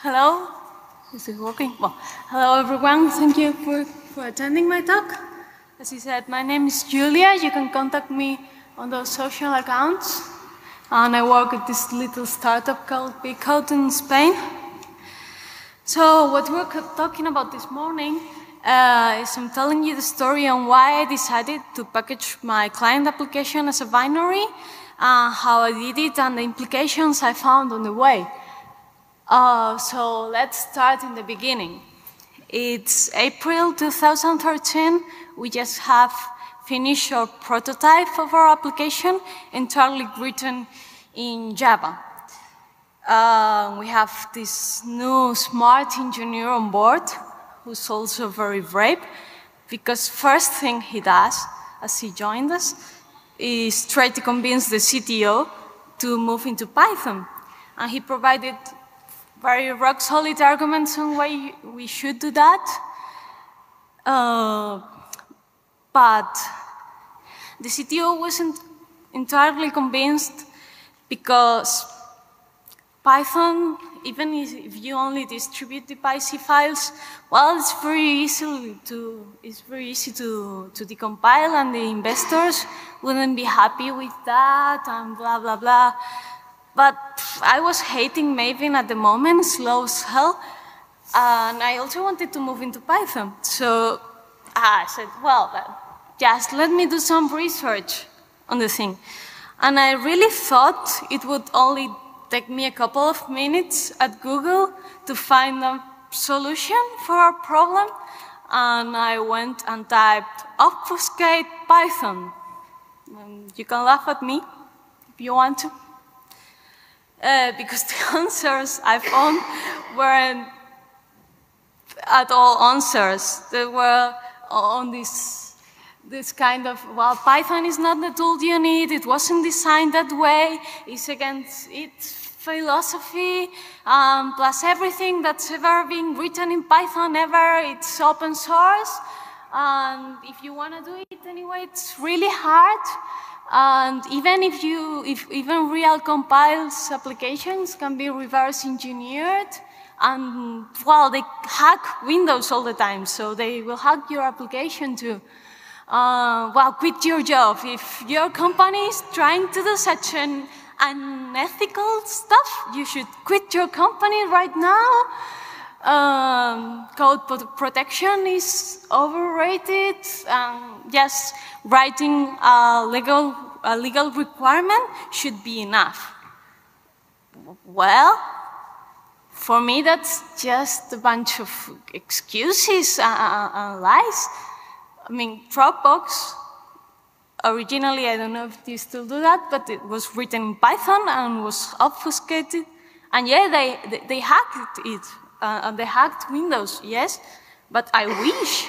Hello? Is it working? Well, hello everyone. Thank you for, for attending my talk. As he said, my name is Julia. You can contact me on those social accounts. And I work at this little startup called Bcode in Spain. So what we're talking about this morning uh, is I'm telling you the story on why I decided to package my client application as a binary, uh, how I did it, and the implications I found on the way. Uh, so let's start in the beginning. It's April 2013. We just have finished our prototype of our application entirely written in Java. Uh, we have this new smart engineer on board who's also very brave because first thing he does as he joined us is try to convince the CTO to move into Python. And he provided very rock solid arguments on why we should do that. Uh, but the CTO wasn't entirely convinced because Python, even if you only distribute the PyC files, well, it's very easy to it's very easy to, to decompile, and the investors wouldn't be happy with that, and blah blah blah. But I was hating Maven at the moment, slow as hell, and I also wanted to move into Python. So ah, I said, well, just let me do some research on the thing. And I really thought it would only take me a couple of minutes at Google to find a solution for a problem. And I went and typed obfuscate Python. And you can laugh at me if you want to uh, because the answers I found weren't at all answers. They were on this, this kind of, well, Python is not the tool you need, it wasn't designed that way, it's against its philosophy, um, plus everything that's ever been written in Python ever, it's open source. And if you want to do it anyway, it's really hard. And even if you, if even real compiles applications can be reverse engineered, and well, they hack Windows all the time, so they will hack your application too. Uh, well, quit your job. If your company is trying to do such an unethical stuff, you should quit your company right now. Um, code protection is overrated. Um, yes, writing a legal, a legal requirement should be enough. Well, for me, that's just a bunch of excuses and, and lies. I mean, Dropbox, originally, I don't know if they still do that, but it was written in Python and was obfuscated. And yeah, they, they, they hacked it uh, they hacked Windows, yes, but I wish,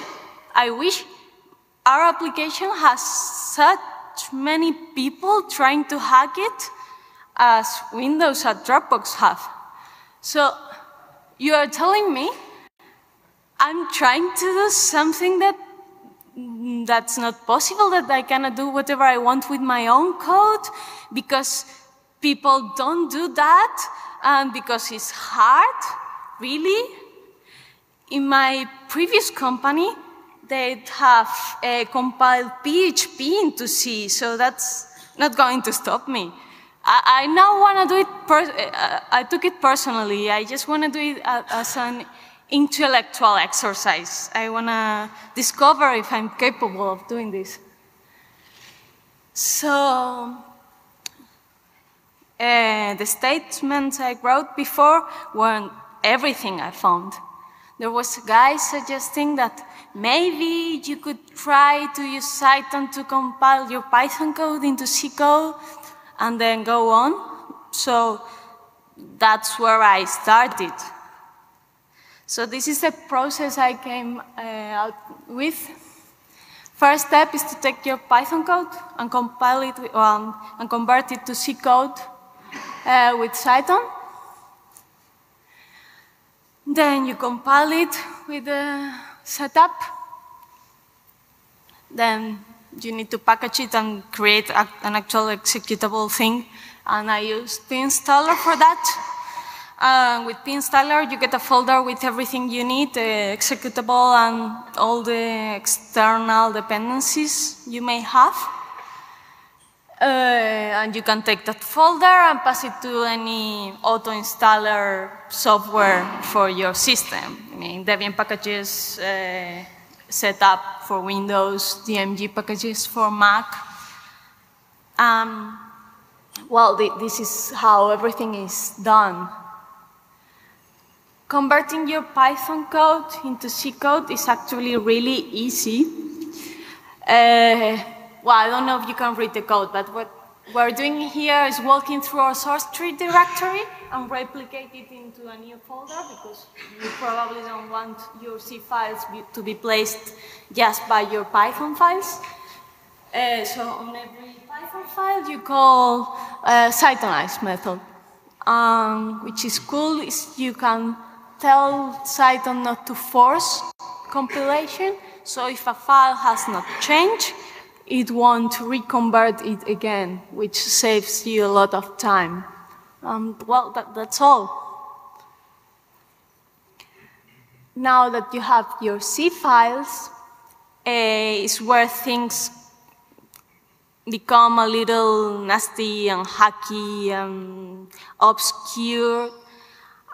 I wish our application has such many people trying to hack it as Windows at Dropbox have. So you are telling me I'm trying to do something that that's not possible, that I cannot do whatever I want with my own code because people don't do that and because it's hard really? In my previous company, they'd have uh, compiled PHP into C, so that's not going to stop me. I, I now want to do it, uh, I took it personally. I just want to do it as an intellectual exercise. I want to discover if I'm capable of doing this. So, uh, the statements I wrote before weren't everything I found. There was a guy suggesting that maybe you could try to use Cython to compile your Python code into C code and then go on. So that's where I started. So this is the process I came uh, out with. First step is to take your Python code and compile it um, and convert it to C code uh, with Cython. Then you compile it with the setup. Then you need to package it and create an actual executable thing. And I use the installer for that. Uh, with pinstaller, you get a folder with everything you need, the executable and all the external dependencies you may have. Uh, and you can take that folder and pass it to any auto-installer software for your system. I mean, Debian packages uh, set up for Windows, DMG packages for Mac. Um, well, this is how everything is done. Converting your Python code into C code is actually really easy. Uh, well, I don't know if you can read the code, but what we're doing here is walking through our source tree directory and replicate it into a new folder because you probably don't want your C files be, to be placed just by your Python files. Uh, so on every Python file you call a Cythonize method, um, which is cool. Is you can tell Cython not to force compilation. So if a file has not changed, it won't reconvert it again, which saves you a lot of time. Um, well, that, that's all. Now that you have your C files, uh, is where things become a little nasty and hacky and obscure.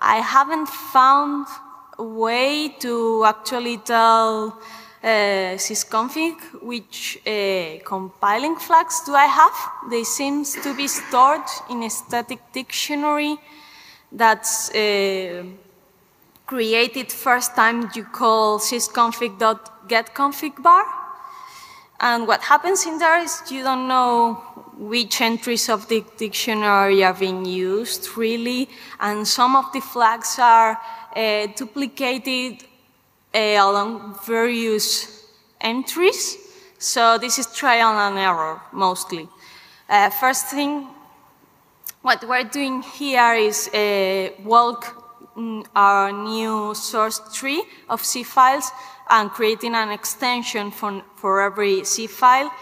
I haven't found a way to actually tell uh, sysconfig which uh, compiling flags do I have. They seem to be stored in a static dictionary that's uh, created first time you call sysconfig.getConfigVar. And what happens in there is you don't know which entries of the dictionary are being used, really, and some of the flags are uh, duplicated along various entries. So this is trial and error, mostly. Uh, first thing, what we're doing here is uh, walk our new source tree of C files and creating an extension for, for every C file.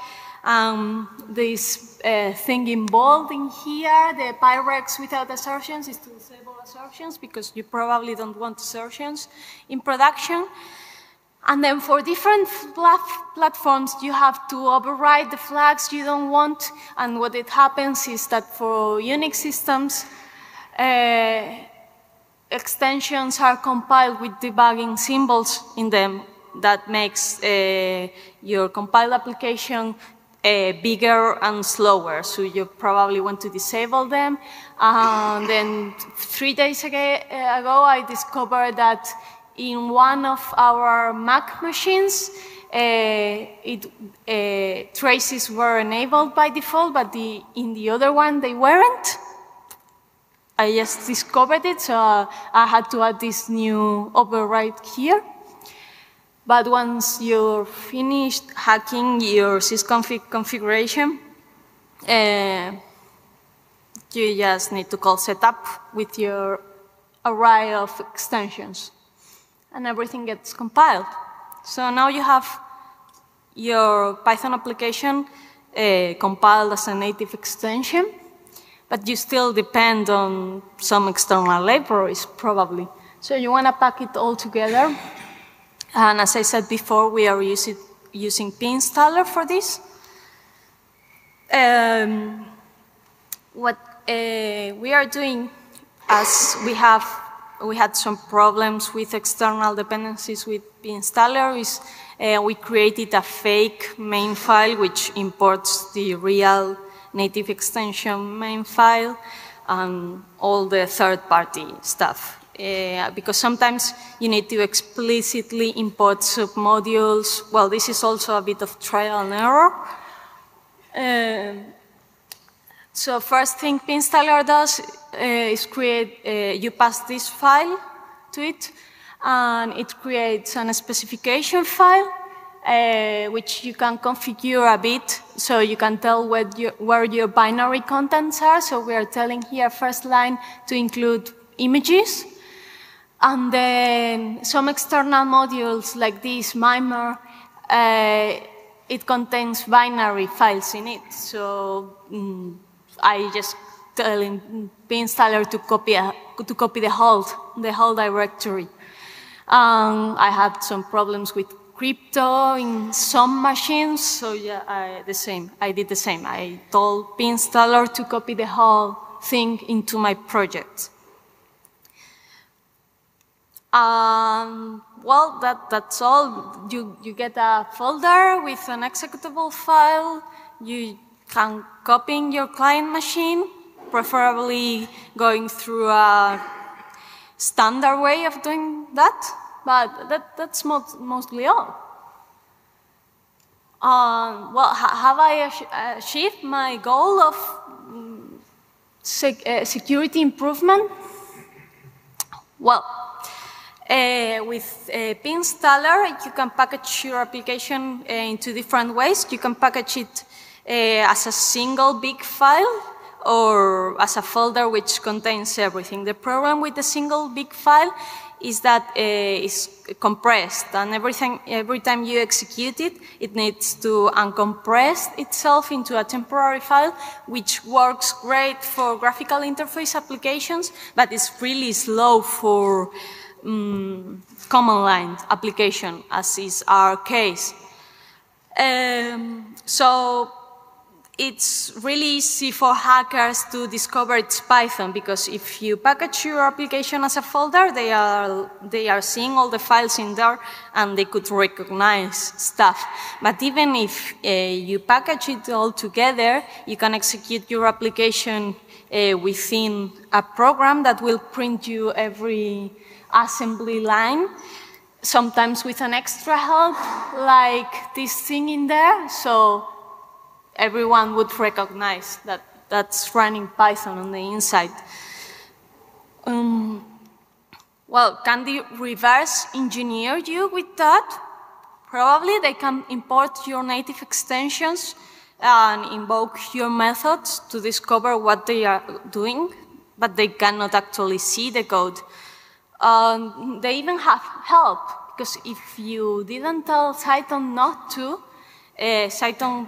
Um, this uh, thing involved in here, the Pyrex without assertions, is to disable assertions because you probably don't want assertions in production. And then for different platforms, you have to override the flags you don't want. And what it happens is that for Unix systems, uh, extensions are compiled with debugging symbols in them that makes uh, your compiled application uh, bigger and slower. So you probably want to disable them. And then three days ago, ago I discovered that in one of our Mac machines, uh, it, uh, traces were enabled by default, but the, in the other one they weren't. I just discovered it, so I had to add this new override here. But once you're finished hacking your sysconfig configuration, uh, you just need to call setup with your array of extensions, and everything gets compiled. So now you have your Python application uh, compiled as a native extension, but you still depend on some external libraries, probably. So you want to pack it all together and as I said before, we are using, using pinstaller for this. Um, what uh, we are doing, as we have, we had some problems with external dependencies with pinstaller, is uh, we created a fake main file which imports the real native extension main file and all the third-party stuff uh, because sometimes you need to explicitly import submodules. Well, this is also a bit of trial and error. Uh, so first thing pinstaller does uh, is create, uh, you pass this file to it, and it creates a specification file, uh, which you can configure a bit, so you can tell where your binary contents are. So we are telling here first line to include images, and then some external modules like this, Mimer, uh, it contains binary files in it. So mm, I just telling pinstaller to copy, a, to copy the whole, the whole directory. Um, I had some problems with crypto in some machines, so yeah, I, the same. I did the same. I told pinstaller to copy the whole thing into my project. Um, well, that, that's all. You, you get a folder with an executable file. You can copy in your client machine, preferably going through a standard way of doing that. But that, that's most, mostly all. Um, well, ha have I achieved my goal of um, sec uh, security improvement? Well, uh, with uh, Pinstaller, you can package your application uh, two different ways. You can package it uh, as a single big file or as a folder which contains everything. The problem with the single big file is that uh, it's compressed and everything, every time you execute it, it needs to uncompress itself into a temporary file, which works great for graphical interface applications, but it's really slow for um, command line application, as is our case. Um, so it's really easy for hackers to discover it's Python because if you package your application as a folder, they are, they are seeing all the files in there and they could recognize stuff. But even if uh, you package it all together, you can execute your application uh, within a program that will print you every assembly line, sometimes with an extra help like this thing in there. So everyone would recognize that that's running Python on the inside. Um, well, can they reverse engineer you with that? Probably they can import your native extensions and invoke your methods to discover what they are doing, but they cannot actually see the code. Um, they even have help, because if you didn't tell Cython not to, uh,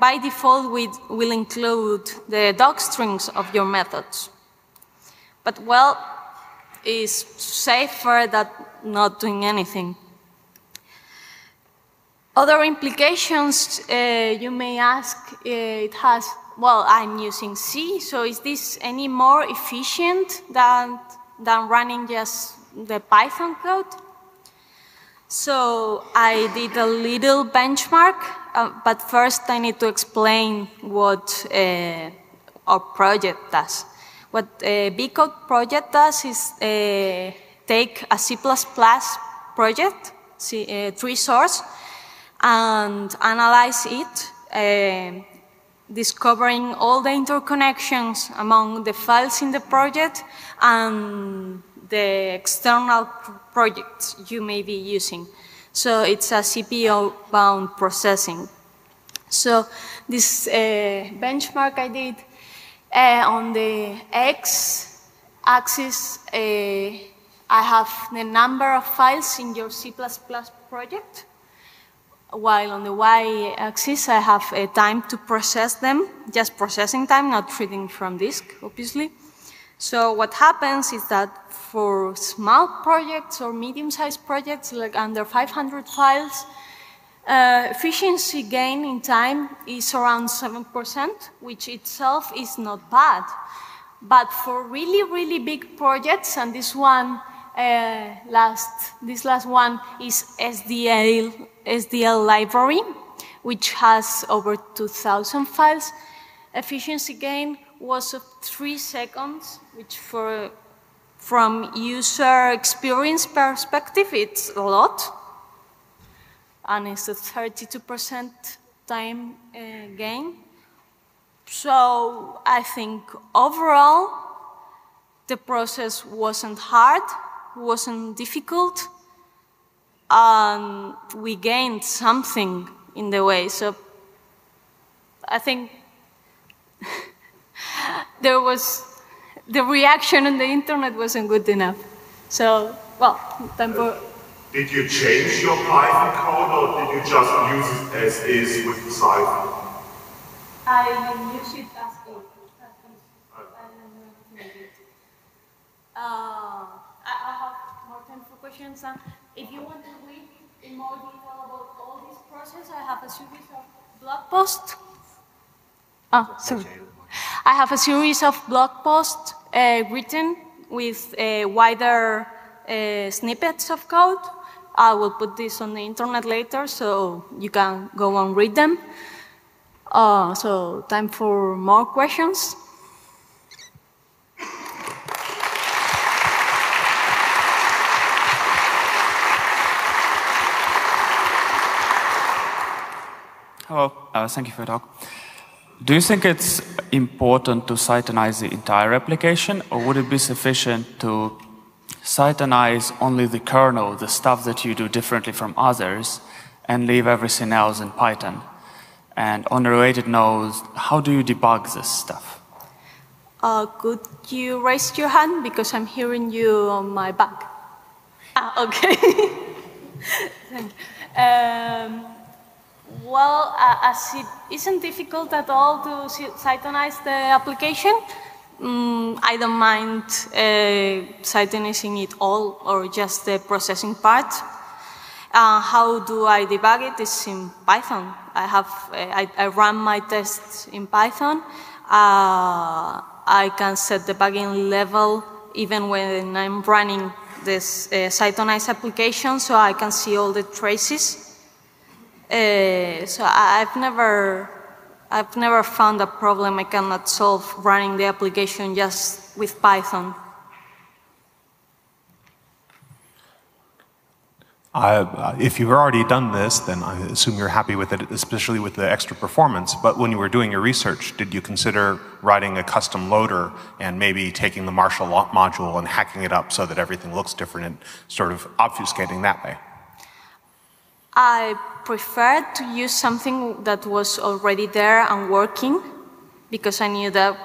by default will, include the doc strings of your methods. But well, it's safer than not doing anything. Other implications uh, you may ask, uh, it has, well, I'm using C, so is this any more efficient than, than running just the Python code? So I did a little benchmark, uh, but first I need to explain what uh, our project does. What a Bcode project does is uh, take a C++ project, C, uh, source, and analyze it, uh, discovering all the interconnections among the files in the project and the external projects you may be using. So it's a CPU-bound processing. So this uh, benchmark I did uh, on the x-axis, uh, I have the number of files in your C++ project, while on the y-axis I have a time to process them, just processing time, not reading from disk, obviously. So what happens is that for small projects or medium-sized projects, like under 500 files, uh, efficiency gain in time is around 7%, which itself is not bad. But for really, really big projects, and this one, uh, last, this last one is SDL, SDL library, which has over 2,000 files, efficiency gain was of three seconds, which for, from user experience perspective, it's a lot. And it's a 32% time uh, gain. So I think overall, the process wasn't hard, wasn't difficult, and we gained something in the way. So I think there was the reaction on the internet wasn't good enough. So, well. Uh, did you change your Python code or did you just use it as is with Python? I used it as is. Uh, I, I have more time for questions. And if you want to read in more detail about all this process, I have a series of blog posts. Ah, sorry. I have a series of blog posts uh, written with uh, wider uh, snippets of code. I will put this on the internet later so you can go and read them. Uh, so time for more questions. Hello, uh, thank you for your talk. Do you think it's important to cytonize the entire application, or would it be sufficient to cytonize only the kernel, the stuff that you do differently from others, and leave everything else in Python? And on a related note, how do you debug this stuff? Uh, could you raise your hand because I'm hearing you on my back? Ah, okay. um, well, uh, as it isn't difficult at all to cytonize the application, um, I don't mind uh, cytonizing it all or just the processing part. Uh, how do I debug it? It's in Python. I have uh, I, I, run my tests in Python. Uh, I can set the debugging level even when I'm running this uh, application, so I can see all the traces. Uh, so I've never, I've never found a problem I cannot solve running the application just with Python. Uh, if you've already done this, then I assume you're happy with it, especially with the extra performance. But when you were doing your research, did you consider writing a custom loader and maybe taking the Marshall module and hacking it up so that everything looks different and sort of obfuscating that way? I preferred to use something that was already there and working because I knew that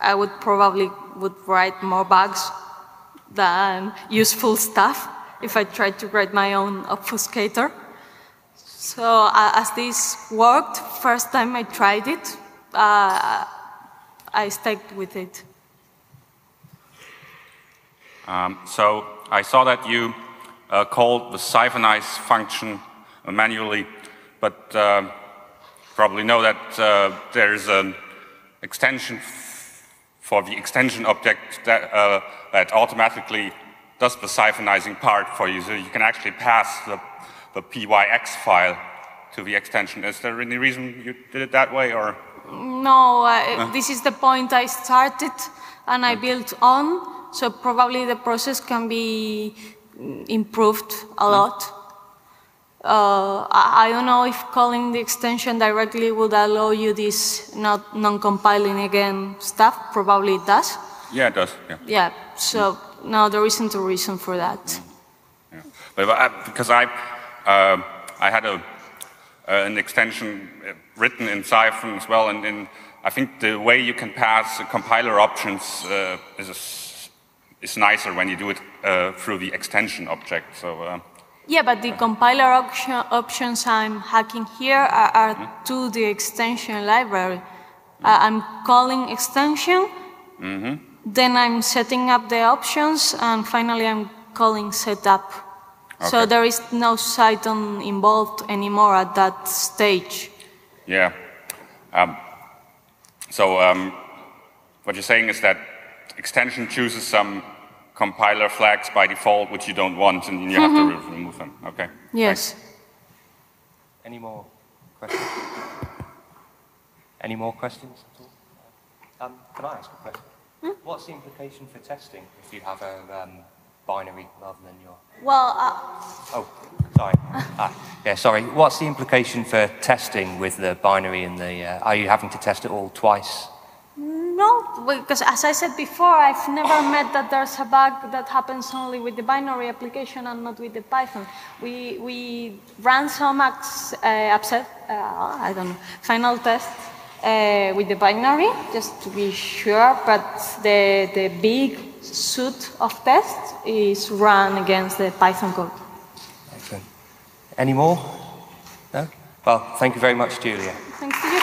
I would probably would write more bugs than useful stuff if I tried to write my own obfuscator. So uh, as this worked, first time I tried it, uh, I stuck with it. Um, so I saw that you uh, called the cythonize function manually, but uh, probably know that uh, there's an extension for the extension object that, uh, that automatically does the siphonizing part for you, so you can actually pass the, the pyx file to the extension. Is there any reason you did it that way, or? No, uh, this is the point I started and I built on, so probably the process can be improved a lot. Uh, I don't know if calling the extension directly would allow you this not non-compiling again stuff. Probably it does. Yeah, it does. Yeah. Yeah. So mm. no, there isn't a reason for that. Mm. Yeah. But I, because I, uh, I had a uh, an extension written in Cython as well, and, and, I think the way you can pass compiler options uh, is a is nicer when you do it uh, through the extension object. So. Uh, yeah, but the compiler option, options I'm hacking here are, are mm -hmm. to the extension library. Uh, I'm calling extension, mm -hmm. then I'm setting up the options, and finally I'm calling setup. Okay. So there is no Cython involved anymore at that stage. Yeah. Um, so um, what you're saying is that extension chooses some compiler flags by default, which you don't want, and you mm -hmm. have to mm-hmm. re remove them. Okay. Yes. Thanks. Any more questions? Any more questions at all? Um, can I ask a question? Hmm? What's the implication for testing if you have a um, binary rather than your? Well. Uh... Oh, sorry. ah, yeah, sorry. What's the implication for testing with the binary and the? Uh, are you having to test it all twice? No, because as I said before, I've never met that there's a bug that happens only with the binary application and not with the Python. We, we ran some acts, uh, upset, uh, I don't know, final test uh, with the binary, just to be sure, but the, the big suite of tests is run against the Python code. Excellent. Any more? No? Well, thank you very much, Julia. Thank you.